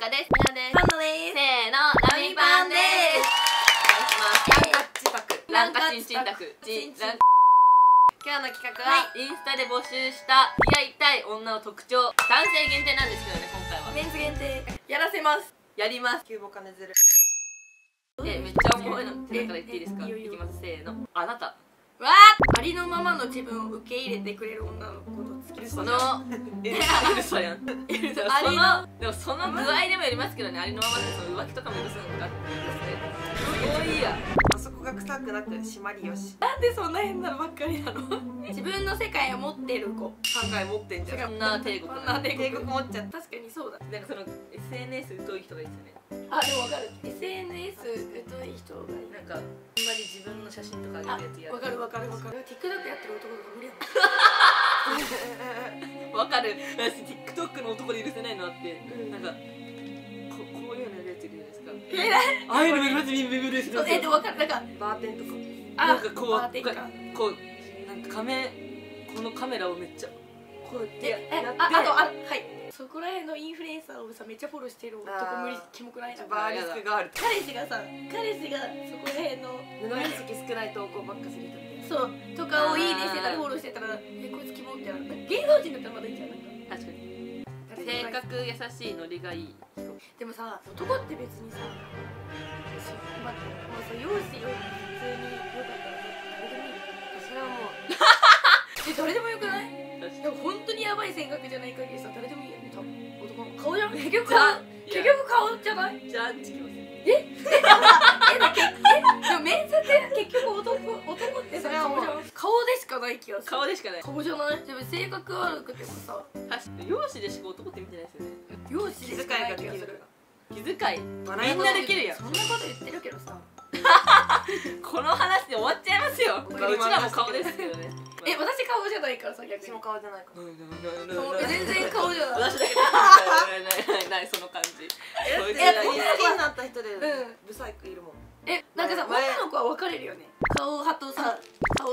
かです。みなです。せーのラミパンです。お願いします。ランカチンチンタク。チンラン今日の企画は、インスタで募集した付き合いたい女の特徴。男性限定なんですけどね今回は。メンズ限定。やらせます。やります。キューボカネズル。えめっちゃ重いの手から言っていいですか？いきます。せーの。あなたわあありのままの自分を受け入れてくれる女の子と好きですそのエルサやん。そ のでもその具合でもよりますけどねありのままでその浮気とかも許すのかですねすごいや。あそこが臭くなく締まりよし。なんでそんな変なのばっかりなの？自分の世界を持ってる子。考え持ってんじゃん。そんな帝国。こんな帝帝国国持っちゃった。確かにそうだ。なんかその SNS 疎い人がいいですよね。あでもわかる。SNS 疎い人がいいなんかあんまり自分の写真とかあ上げるやつやわかるわかるわかる。TikTok やってる男とか無理やわかる。私 TikTok の男で許せないのあって、なんかここういうのやるやついるじゃないですか。えなああいうの見ます見るですそうえでもわかる。なんかバーテンとか。あなんかこうこうなんかカメこのカメラをめっちゃこうやってええやってああとあはい。そこら辺のインフルエンサーをさめっちゃフォローしてる男無理キモくない？なバーリスクがある彼氏がさ彼氏がそこら辺の布面積少ない投稿ばっかする人ねそう。とかをいいねしてたらフォローしてたらえこいつキモみたいな芸能人だったらまだいいんじゃないか。確かに。性格優しいノリがいい。人でもさ男って別にさまあもうさ容姿よ普通に良かったらさ誰でもいいよ。それはもうえ誰でもよくない？確でも本当にヤバい性格じゃない限りさ誰でもいいよね多分。男の顔じゃん？結局じゃあ結局顔じゃない？じゃあんちきます え？だけ？え？でもメンズって結局男男ってさそれはもう顔じゃん。顔でしかない気がする。顔でしかない。顔じゃない？でも性格悪くてもさ。容姿でしか男って見てないですよね。容姿でしかない気がする。気遣い。みんなできるやん。そんなこと言ってるけどさ。この話で終わっちゃいますよ、まあ、うちらも顔ですけどねえ私顔じゃないからさ逆に。私も顔じゃないかうんうん。顔うんうん全然顔じゃない。私だけないないないないその感じ。そいつえらいい好きになった人でうん。ブサイクいるもん。えなんかさ前女の子は分かれるよね。顔派とさ顔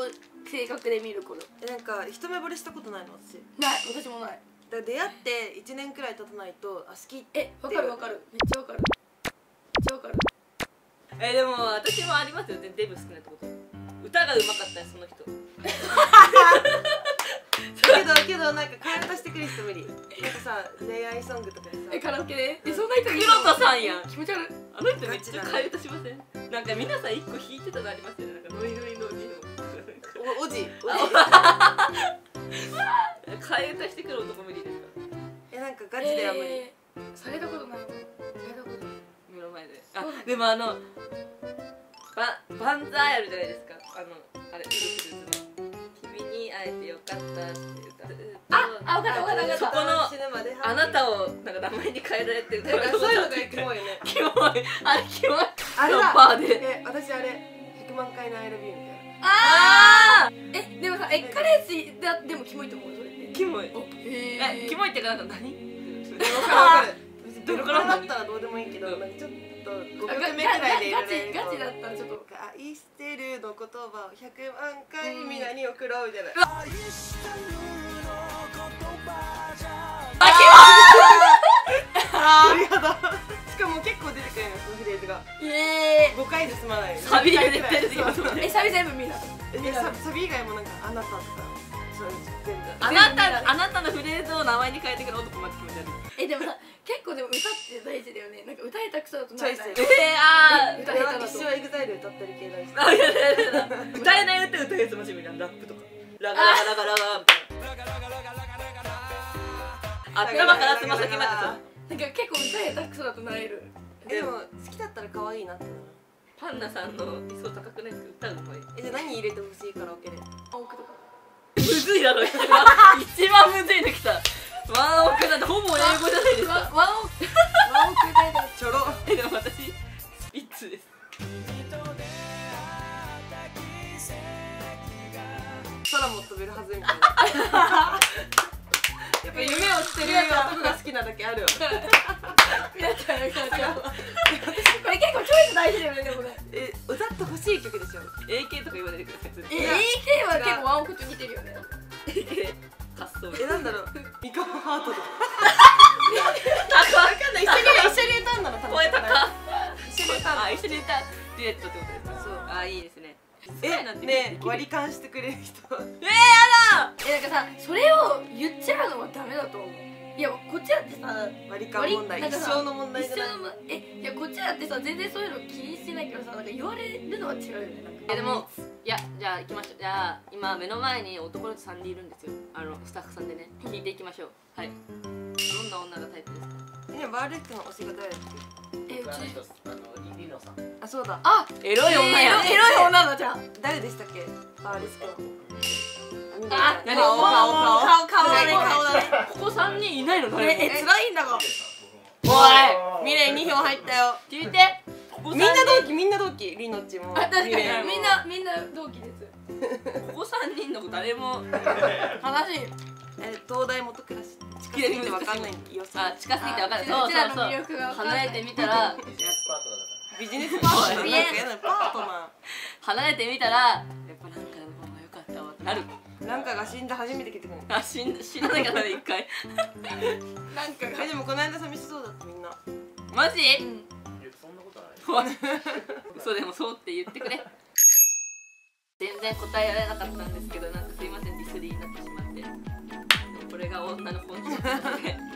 性格で見る頃えなんか一目惚れしたことないの私。ない私もない。だから出会って1年くらい経たないとあ好きって。え分かる分かる。めっちゃ分かる。めっちゃ分かる。えでも私もありますよ。デブ好きなってこと。歌が上手かったねその人けど けどなんか替え歌してくる人無理。なんかさ恋愛ソングとかでえさカラオケで？えそんな人黒田さんやん。気持ち悪い。あの人めっちゃ替え歌しません？なんか皆さん一個弾いてたのありますよね。なんかノリノリノリのおおじおじ替え歌してくる男無理ですかえなんかガチでは無理、えーされたことない。されたことない。目の前で。あでもあのばバンザーイあるじゃないですか。あのあれウルフルズの「君に会えてよかった」って歌ああ分かった分かった分かった。そこのあなたをなんか名前に変えられて歌なんかそういうのがキキモい。よねモい。あれキモい。あれだ。パーで。え私あれ100万回の I love you みたいな。あえでもさえ彼氏だでもキモいと思うそれキモい。へえキモいってかなんか何？だったらどうでもいいけどちょっと5ガ曲目くらいでいガチガチだったらちょっと。愛してるの言葉を100万回みんなに送ろうみたいな。あーやだしかも結構出てくるのそのフレーズが。え5回で済まない。サビで絶対出てえサビ全部見なえササビ以外もなんかあなたとかあなたあなたのフレーズを名前に変えてくる男マジ気持ち悪いえでもさ結構でも歌って大事だよね。なんか歌えたくそだとチョイス。えー、あー。歌俺は一生エグザイル歌ってる系大好きあいやいやいやいや歌えない歌歌うやつマジみたいなラップとか。ラガラガラガラガみたいな頭からつま先までさなんか結構歌えたくそだとなれるえでも好きだったら可愛いなってなるパンナさんの理想高くないですか歌うまいえじゃあ何入れてほしいカラオケで青くとかむずいだろ一番一番むずいのきたワンオクなんてほぼ英語じゃないですか。ワワンオワンオク歌えたらちょろえでも私スピッツです。空も飛べるはずみたいなやっぱ夢を捨てる男が好きなだけあるわ。皆さん皆さんこれ結構チョイス大事だよねでもね。え歌ってほしい曲でしょ？AK とか言わないでください。え AK は結構ワンオクと似てるよねデュエットってことですか？そう。あーいいですね。えなんてね割り勘してくれる人。えなんかさそれを言っちゃうのはダメだと思う。いやこっちだってさ割り勘問題一生の問題じゃない？一緒のえいやこっちだってさ全然そういうの気にしてないけどさなんか言われるのは違うよね。なんかえでもいやじゃあ行きましょう。じゃあ今目の前に男の人3人いるんですよ。あのスタッフさんでね。聞いていきましょう。はい。どんな女がタイプですか？ねバーレックの推しが誰だっえうちリリノさん。けあそうだ。あエロい女やエロい女だじゃん。誰でしたっけ？バーレックのあ何？顔顔顔顔顔。だね顔だね。ここ3人いないの？誰も。え辛いんだが。おいミレイ2票入ったよ。聞いて。みんな3同期みんな同期。リノッチも。あ確かに。みんなみんな同期です。人ここ3人の子誰も。悲しいえ東大元暮らし近すぎてわかんないよ。あ近すぎて分かんない。あそうう。ちらのそう魅力がそう離れてみたら ビジネスパートナーなんかやだよパートナ離れてみたらやっぱなんかの方が良かったわってなる。ーなんかが死んで初めて来てくる。あ死ん死ななきゃダメ一回。なんかがえでもこの間寂しそうだったみんな。マジ？うん。そんなことない嘘でもそうって言ってくれ。全然答えられなかったんですけどなんかすいませんディスリーになってしまって。これが女の本質なので。こ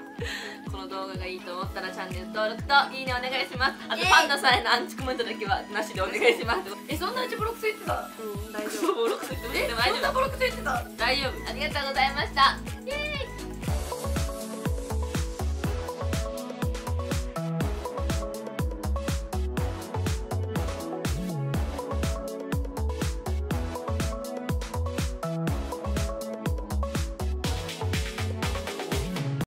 の動画がいいと思ったらチャンネル登録といいねお願いします。あとパンダさんへのアンチコメントだけはなしでお願いします。えそんなうちボロクソ言ってた？うん大丈夫。ボロクソ言ってもえ大丈夫。そんなボロクソ言ってた？大丈夫。ありがとうございました。イエーイ